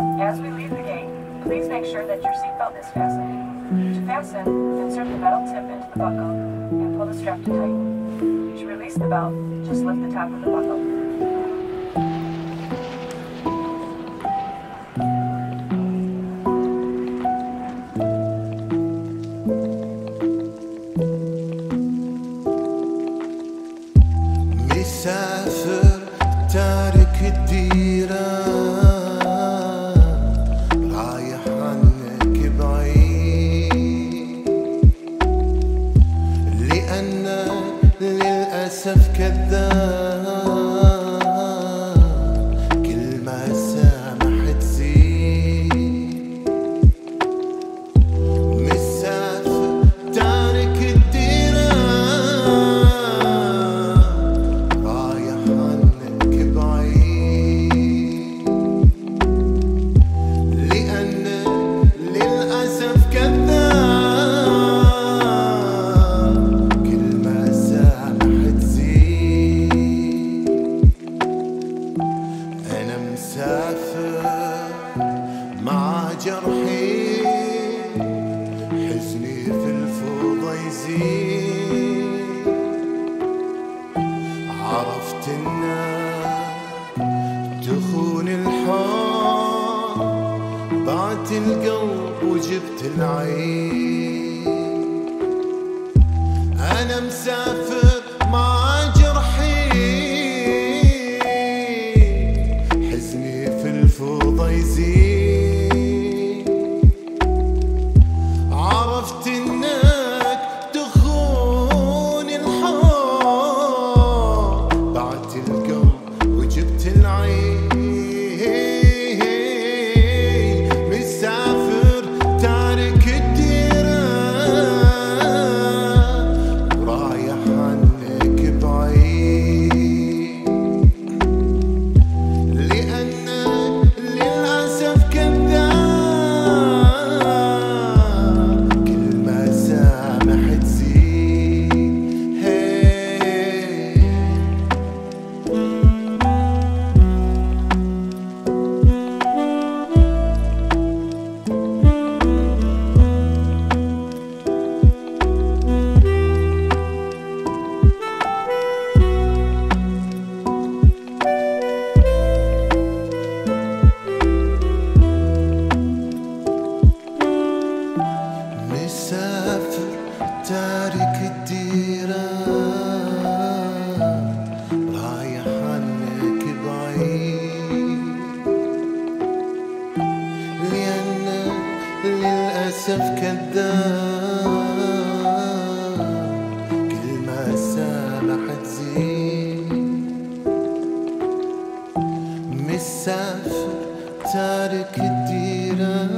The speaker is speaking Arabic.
As we leave the gate, please make sure that your seatbelt is fastened. To fasten, insert the metal tip into the buckle and pull the strap to tighten. To release the belt, just lift the top of the buckle. misafir tarik di. للأسف كذاب. عرفت إنك تخون الحب. بعت القلب وجبت العين. أنا مسافر مع جرحي. حزني في الفوضى يزيد. للأسف كذاب كل ما سامح تزيد مسافر تارك الديرة